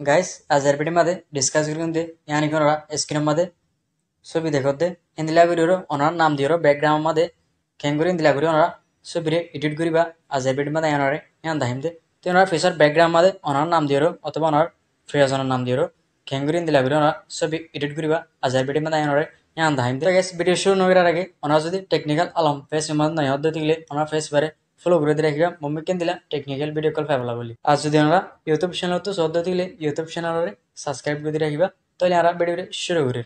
Guys आजार मध्ये discuss करून यानी कोणाला स्क्रीन मध्ये ছবি দেখতে ইন্দিলা গুড়ির ওনার নাম দিও ব্যাকগ্রাউন্ড মাদে কেঙ্গুরি ইন্দিলা গুড়ি ওনারা ছবিরে এডিট করিবা আজার ভিডিও মাদে এনারে ইয়ান দাহিম দে তো ওনার ফেসার ব্যাকগ্রাউন্ড মাদে ওনার নাম দিও অথবা ওনার ফ্রিয়াজনের নাম দিও কেঙ্গুরি ইন্দিলা গুড়ি ওনারা ছবি এডিট করিবা আজার ভিডিও মাদে এনারে ইয়ান দাহিম দে গেস ভিডিও শুরু নগরার আগে ওনার যদি টেকনিক্যাল আলম ফেস মাদ নয় হদ্দ দিলে ওনার ফেস বারে ফলো করে দিয়ে রাখিবা মম্মি কেন দিলা টেকনিক্যাল ভিডিও কল পাইবলা বলি আর যদি ওনারা ইউটিউব চ্যানেল তো সদ্য দিলে ইউটিউব চ্যানেলরে সাবস্ক্রাইব করে দিয়ে রাখিবা তাহলে আমরা ভিডিও শুরু করি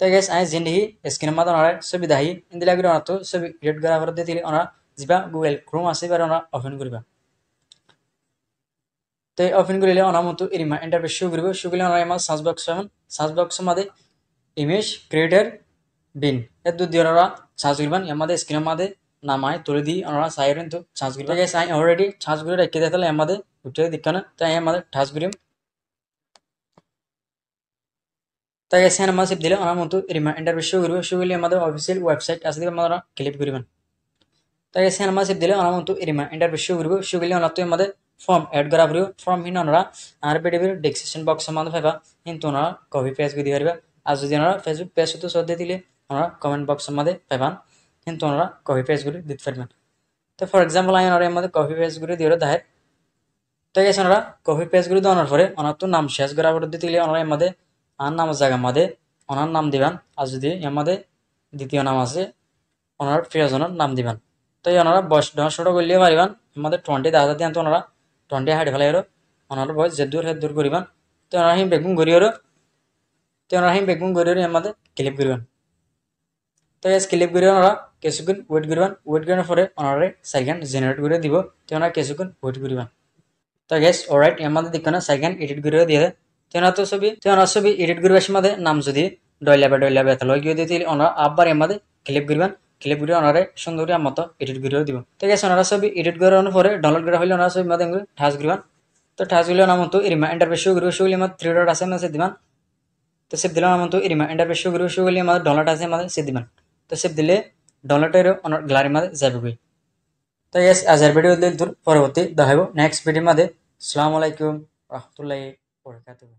तो गैस आए जिंदगी स्क्रीन में ओनार सुविधा ही इंदिला गुरी ओना तो सब क्रिएट करा पर देती ओना जिबा गूगल क्रोम आसे बार ओना ओपन करबा তো ওপেন করিলে অনার মতো এরিমা ইন্টারফেস শো করবে শো করলে অনার আমার সার্চ বক্স পাবেন সার্চ বক্স মাঝে ইমেজ ক্রিয়েটার বিন এর দু দিয়ে ওনারা সার্চ করবেন আমাদের স্ক্রিনের মাঝে নামায় তুলে দিই ওনারা সাইরেন তো সার্চ করবেন ঠিক আছে অলরেডি সার্চ করে রেখে দেখালে আমাদের উঠে দিকে না তাই আমাদের সার্চ করি তাই এসে আমার সিপ দিলে ওনার মতো রিমা ইন্টারফেস শো করবে শো করলে আমাদের অফিসিয়াল ওয়েবসাইট আছে দিকে আমরা ক্লিক করবেন তাই এসে আমার সিপ দিলে ওনার মতো রিমা ইন্টারফেস শো করবে শো করলে ওনার তো আমাদের করা পড়ব ফর্ম হিন ওনারা আর পিডিবির ডেসক্রিপশন বক্স মধ্যে পাইবা কিন্তু ওনারা কপি পেজ করে দিতে আর যদি ওনারা ফেসবুক পেজ তো সদ্য দিলে ওনারা কমেন্ট বক্সের মধ্যে পাইবান কিন্তু ওনারা কপি পেজগুলি দিতে পারবেন তো ফর এক্সাম্পল আমি ওনারা এর মধ্যে কপি পেজগুলি দিয়ে দেয় তো গেছে ওনারা কপি পেজগুলি দেওয়ার পরে ওনার তো নাম শেষ করার পরে দিতে ওনারা এর মধ্যে আর নাম জায়গার মধ্যে ওনার নাম দিবেন আর যদি এর মধ্যে দ্বিতীয় নাম আছে ওনার প্রিয়জনের নাম দিবেন তো ওনারা বয়স দশ করলে পারিবেন আমাদের টোয়েন্টি দেখা দিয়ে ওনারা টন্টে হাইট ফেলাই ওনার বয়স যে দূর হে দূর করিবান তো ওনার হিম বেগুন গড়িওর তো ওনার হিম বেগুন গড়িওর আমাদের ক্লিপ করিবান তো এস ক্লিপ করি ওনারা কিছুক্ষণ ওয়েট করিবান ওয়েট করার পরে ওনারে সেকেন্ড জেনারেট করে দিব। তো ওনারা কিছুক্ষণ ওয়েট করিবান তো গ্যাস অলরাইট আমাদের দিকে সেকেন্ড এডিট করে দিয়ে। তো ওনার তো ছবি তো ছবি এডিট করিবার সময় নাম যদি ডয়লাবে ডয়লাবে এত লয় গিয়ে দিয়ে ওনারা আবার আমাদের ক্লিপ করিবান ক্লিপ করে ওনারে সুন্দর করে মতো এডিট করে দিব। ঠিক আছে ওনারা ছবি এডিট করার পরে ডাউনলোড করা হলে ওনারা ছবি মধ্যে ঠাস করিবান। তো ঠাসগুলো নাম তো এরিমা এন্টারপেস শো করবে শো আমার থ্রি ডট আছে আমাদের দিবান। তো সেভ দিলাম নাম তো এরিমা এন্টারপেস শো করবে শো আমাদের ডাউনলোড আছে আমাদের সেভ দিবান। তো সেভ দিলে ডাউনলোডের গ্যালারি মাঝে যাবে তো এস আজার ভিডিও দিল তোর, পরবর্তী দেখাবো নেক্সট ভিডিও মাঝে। আসসালামু আলাইকুম, রহমতুল্লাহি বরকাতুহু।